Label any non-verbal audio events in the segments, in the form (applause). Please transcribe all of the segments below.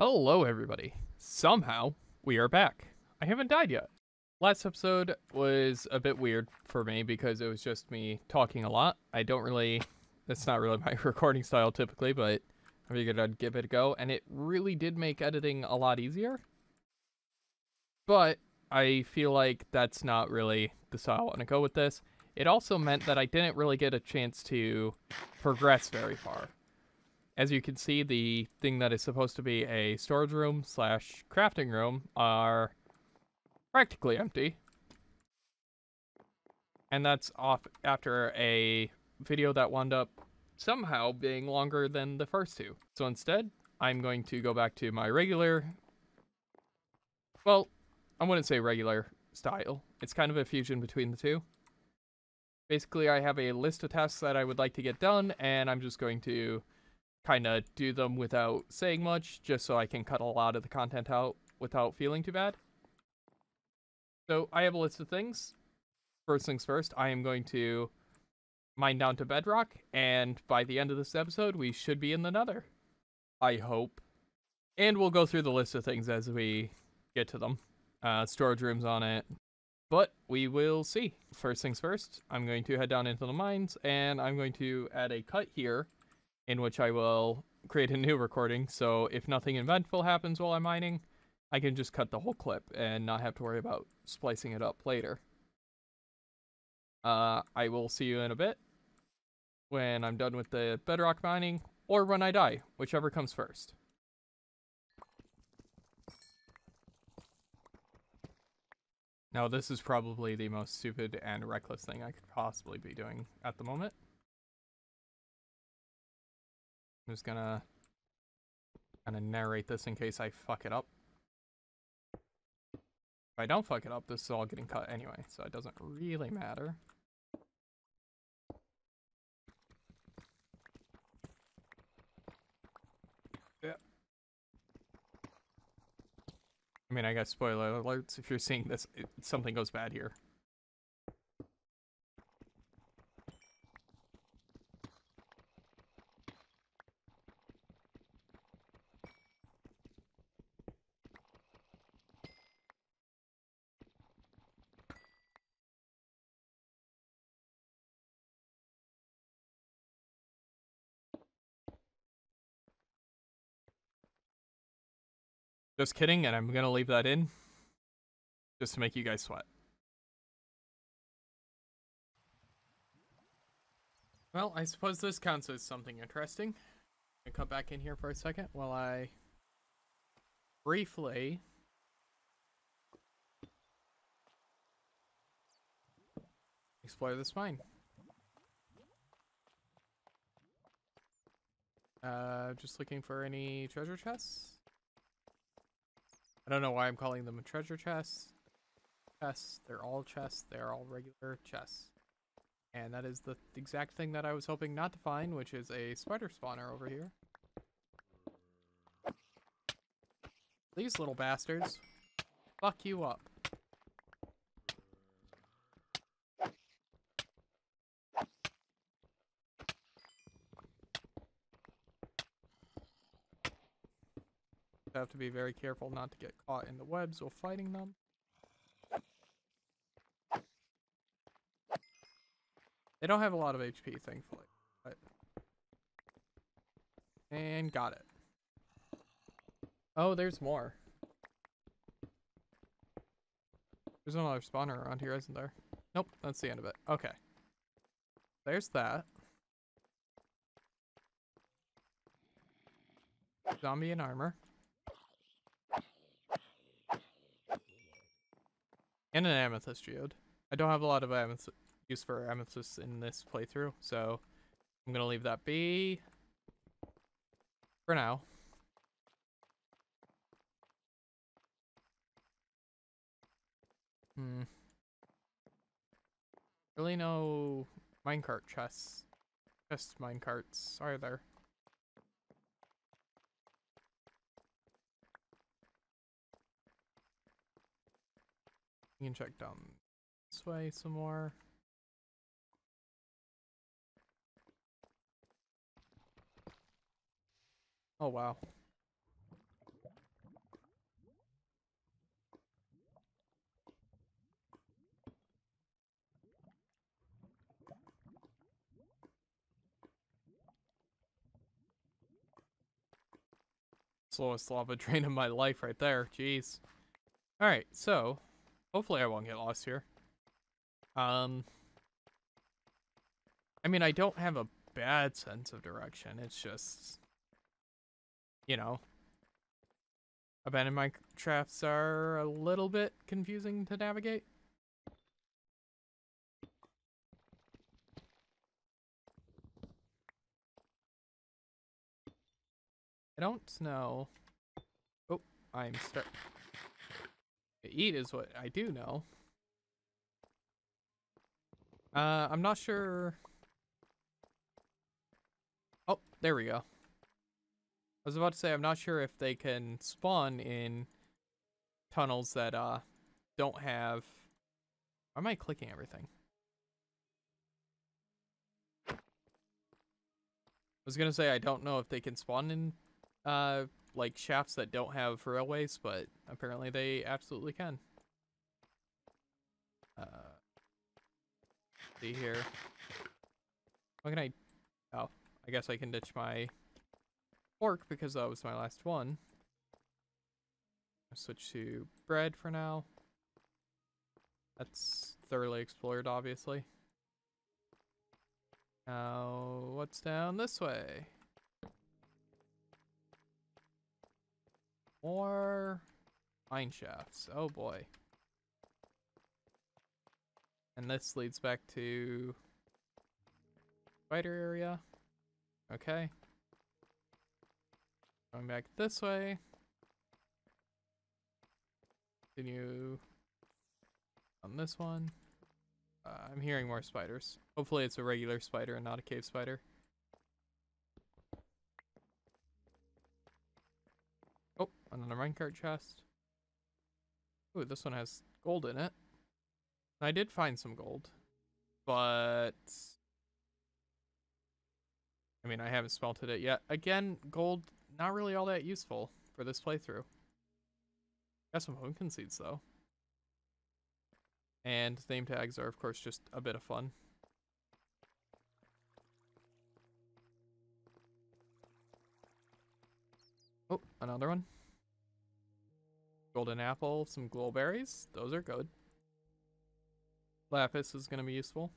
Hello, everybody. Somehow, we are back. I haven't died yet. Last episode was a bit weird for me because it was just me talking a lot. I don't really, that's not really (laughs) my recording style typically, but I figured I'd give it a go, and it really did make editing a lot easier. But I feel like that's not really the style I want to go with this. It also meant that I didn't really get a chance to progress very far. As you can see, the thing that is supposed to be a storage room slash crafting room are practically empty. And that's off after a video that wound up somehow being longer than the first two. So instead, I'm going to go back to my regular, well, I wouldn't say regular style. It's kind of a fusion between the two. Basically, I have a list of tasks that I would like to get done, and I'm just going to kind of do them without saying much, just so I can cut a lot of the content out without feeling too bad. So I have a list of things. First things first, I am going to mine down to bedrock, and by the end of this episode, we should be in the nether. I hope. And we'll go through the list of things as we get to them. Uh, storage rooms on it. But we will see. First things first, I'm going to head down into the mines, and I'm going to add a cut here, in which I will create a new recording, so if nothing eventful happens while I'm mining, I can just cut the whole clip and not have to worry about splicing it up later. Uh, I will see you in a bit when I'm done with the bedrock mining, or when I die, whichever comes first. Now, this is probably the most stupid and reckless thing I could possibly be doing at the moment. I'm just gonna kind of narrate this in case I fuck it up. If I don't fuck it up, this is all getting cut anyway, so it doesn't really matter. Yeah. I mean, I guess spoiler alerts. If you're seeing this, it, something goes bad here. Just kidding, and I'm gonna leave that in just to make you guys sweat. Well, I suppose this counts as something interesting. I'm come back in here for a second while I briefly explore this mine. Uh, just looking for any treasure chests. I don't know why I'm calling them treasure chest. Chests. They're all chests. They're all regular chests. And that is the exact thing that I was hoping not to find, which is a spider spawner over here. These little bastards. Fuck you up. Have to be very careful not to get caught in the webs while fighting them. They don't have a lot of HP, thankfully. But... And got it. Oh, there's more. There's another spawner around here, isn't there? Nope, that's the end of it. Okay. There's that. Zombie in armor. And an amethyst geode. I don't have a lot of amethyst use for amethyst in this playthrough, so I'm gonna leave that be for now. Hmm. Really no minecart chests. Just minecarts are there. You can check down this way some more. Oh wow. Slowest lava drain of my life right there. Jeez. Alright, so hopefully I won't get lost here. Um I mean I don't have a bad sense of direction. It's just you know abandoned mine shafts are a little bit confusing to navigate. I don't know. Oh, I'm start. Eat is what I do know. Uh, I'm not sure. Oh, there we go. I was about to say I'm not sure if they can spawn in tunnels that uh don't have. Why am I clicking everything? I was gonna say I don't know if they can spawn in uh, like shafts that don't have railways, but apparently they absolutely can. Uh, see here. How can I? Oh, I guess I can ditch my pork because that was my last one. Switch to bread for now. That's thoroughly explored, obviously. Now, what's down this way? More mine shafts. Oh boy. And this leads back to spider area. Okay. Going back this way. Continue on this one. Uh, I'm hearing more spiders. Hopefully it's a regular spider and not a cave spider. Oh, another minecart chest. Ooh, this one has gold in it. I did find some gold, but I mean, I haven't smelted it yet. Again, gold not really all that useful for this playthrough. Got some pumpkin seeds though. And name tags are of course just a bit of fun. Oh, another one. Golden apple, some glow berries. Those are good. Lapis is going to be useful.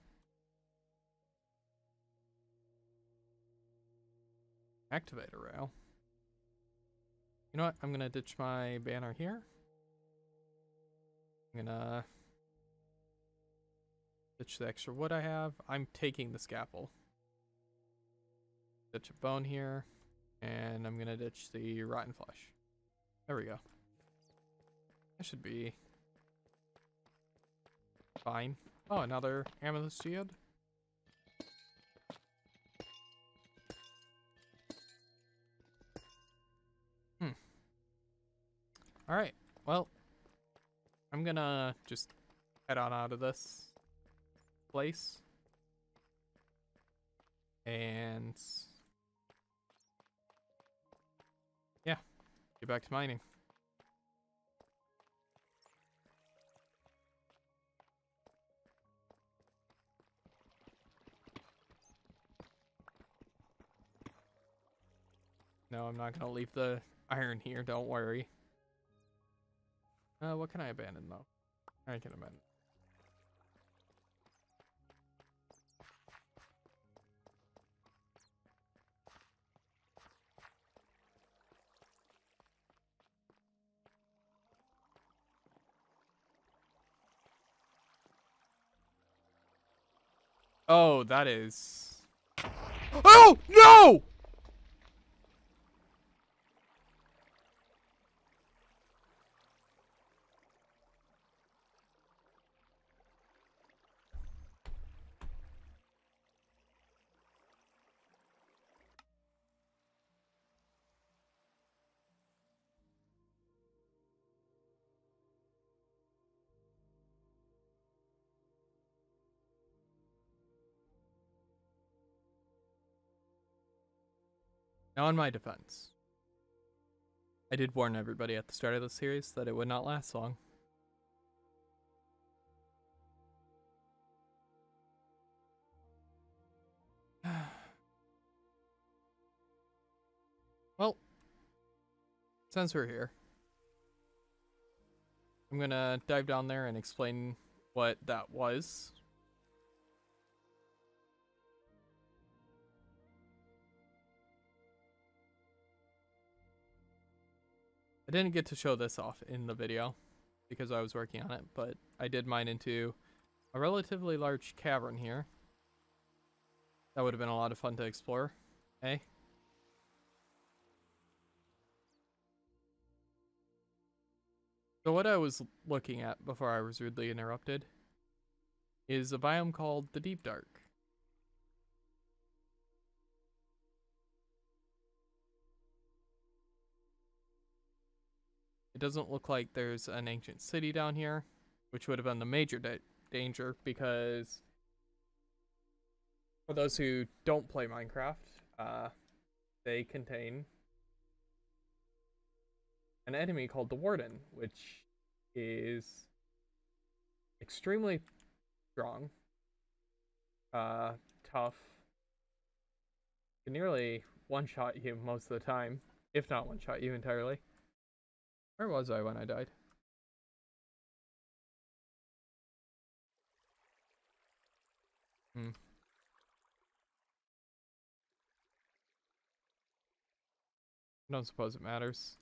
Activator rail. You know what? I'm going to ditch my banner here. I'm going to ditch the extra wood I have. I'm taking the scalpel. Ditch a bone here. And I'm gonna ditch the rotten flesh. There we go. That should be fine. Oh, another amethyst shield. Hmm. Alright, well, I'm gonna just head on out of this place. And Yeah, Get back to mining. No, I'm not gonna leave the iron here, don't worry. Uh, what can I abandon though? I can abandon. Oh, that is... Oh, no! Now, in my defense, I did warn everybody at the start of the series that it would not last long. (sighs) well, since we're here, I'm gonna dive down there and explain what that was. I didn't get to show this off in the video because I was working on it, but I did mine into a relatively large cavern here. That would have been a lot of fun to explore, eh? So what I was looking at before I was rudely interrupted is a biome called the Deep Dark. Doesn't look like there's an ancient city down here, which would have been the major da danger because for those who don't play Minecraft, uh, they contain an enemy called the Warden, which is extremely strong, uh, tough, can nearly one-shot you most of the time, if not one-shot you entirely. Where was I when I died? Hmm. I don't suppose it matters.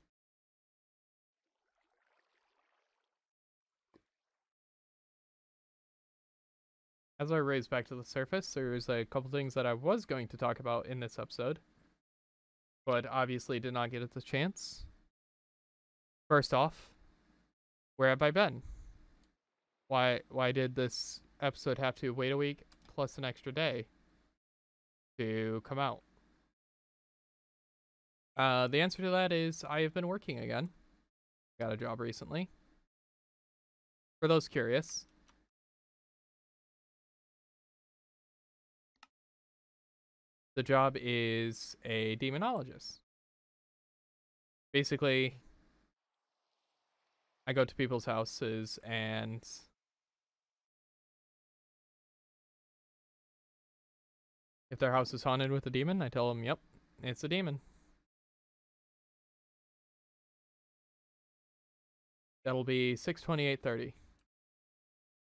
As I raise back to the surface, there's a couple things that I was going to talk about in this episode, but obviously did not get it the chance. First off, where have I been? Why why did this episode have to wait a week plus an extra day to come out? Uh, the answer to that is I have been working again. Got a job recently. For those curious, the job is a demonologist. Basically, I go to people's houses and if their house is haunted with a demon, I tell them, "Yep, it's a demon." That'll be 628.30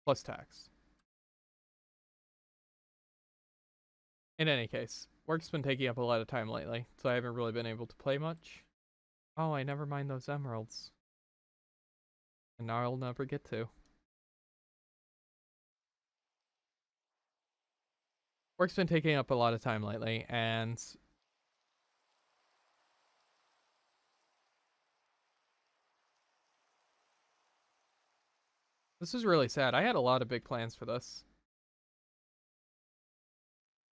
plus tax. In any case, work's been taking up a lot of time lately, so I haven't really been able to play much. Oh, I never mind those emeralds. And I'll never get to. Work's been taking up a lot of time lately, and This is really sad. I had a lot of big plans for this.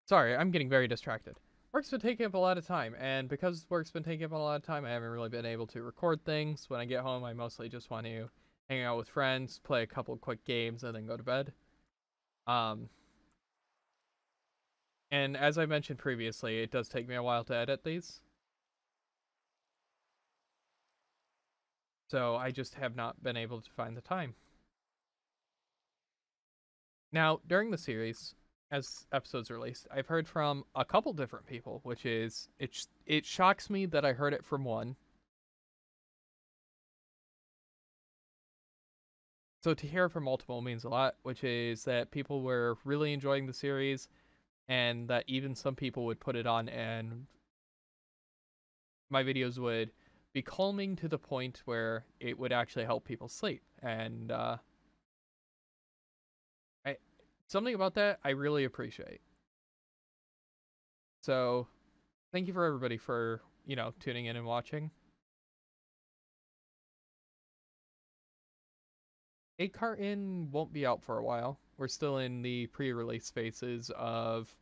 Sorry, I'm getting very distracted. Work's been taking up a lot of time, and because work's been taking up a lot of time, I haven't really been able to record things. When I get home, I mostly just want to hang out with friends, play a couple quick games, and then go to bed. Um, and as I mentioned previously, it does take me a while to edit these. So I just have not been able to find the time. Now, during the series, as episodes released, I've heard from a couple different people, which is it it shocks me that I heard it from one. So to hear from multiple means a lot, which is that people were really enjoying the series and that even some people would put it on and my videos would be calming to the point where it would actually help people sleep and uh I something about that I really appreciate. So, thank you for everybody for, you know, tuning in and watching. Egg Carton won't be out for a while. We're still in the pre-release phases of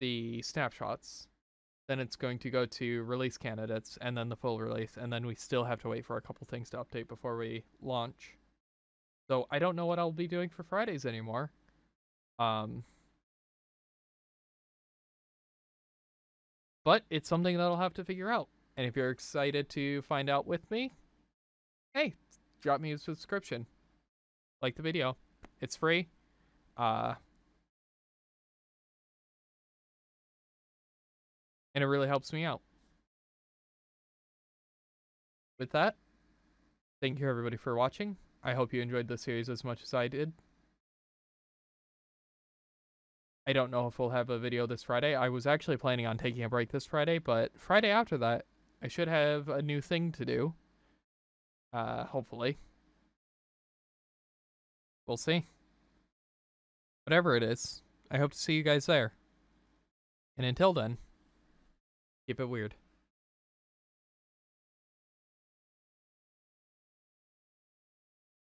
the snapshots. Then it's going to go to release candidates and then the full release, and then we still have to wait for a couple things to update before we launch. So I don't know what I'll be doing for Fridays anymore. Um, but it's something that I'll have to figure out. And if you're excited to find out with me, hey, drop me a subscription. Like the video. It's free. Uh, and it really helps me out. with that, thank you everybody for watching. I hope you enjoyed the series as much as I did. I don't know if we'll have a video this Friday. I was actually planning on taking a break this Friday, but Friday after that, I should have a new thing to do. Uh, hopefully. We'll see. Whatever it is, I hope to see you guys there. And until then, keep it weird.